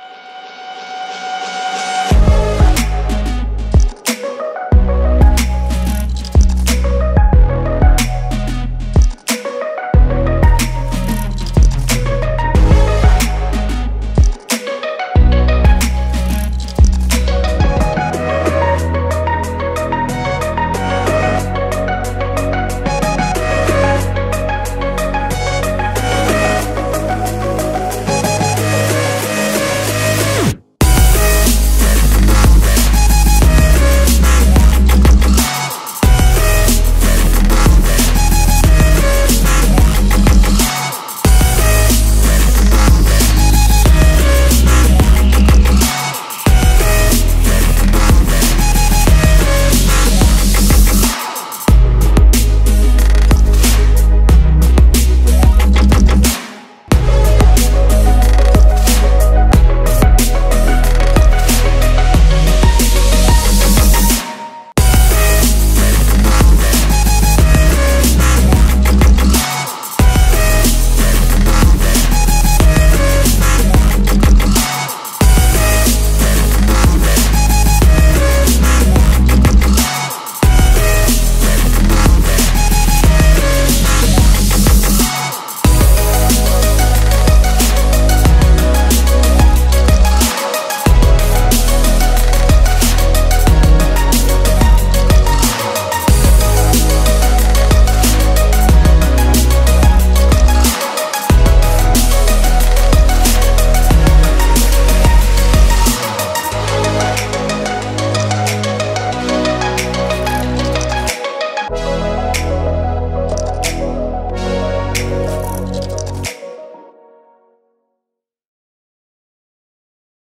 you